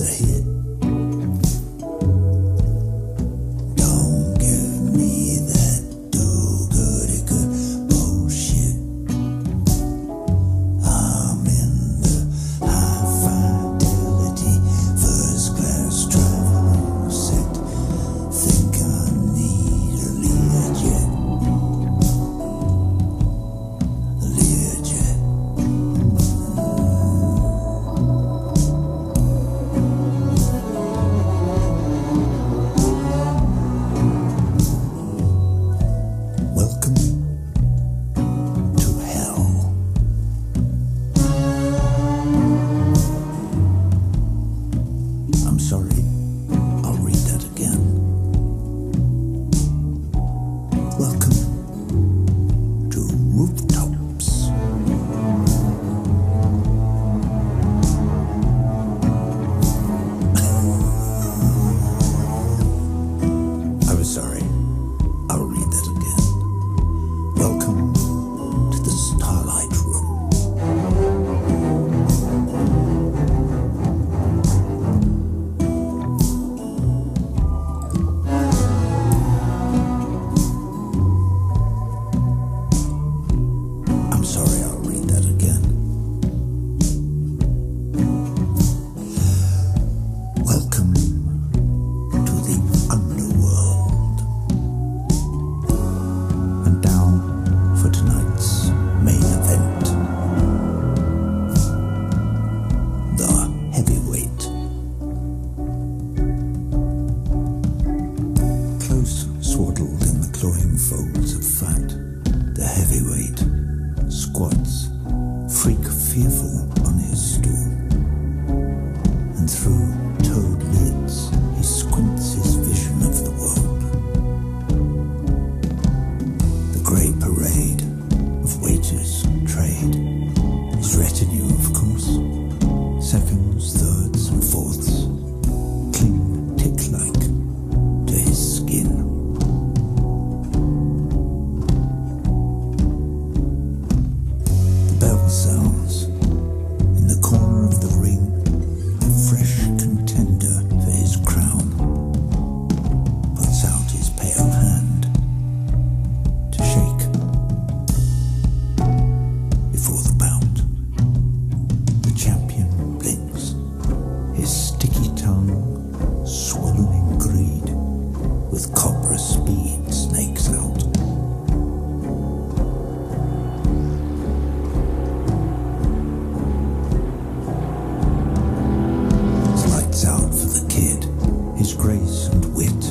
a. folds of fat, the heavyweight, squats, freak fearful on his stool, and through grace and wit.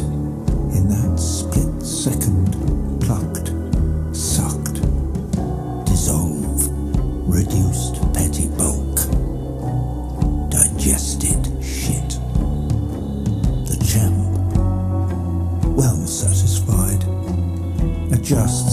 In that split second, plucked, sucked, dissolved, reduced petty bulk, digested shit. The champ, well satisfied, adjusts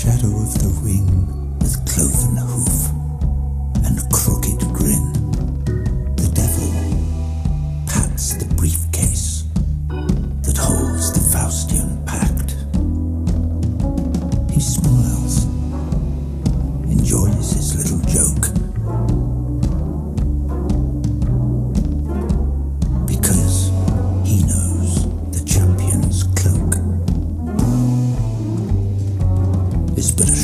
shadow of the wing with cloven hoof and crooked grin. The devil pats the briefcase that holds the Faustian pact. He smiles, enjoys his little joke. It's better.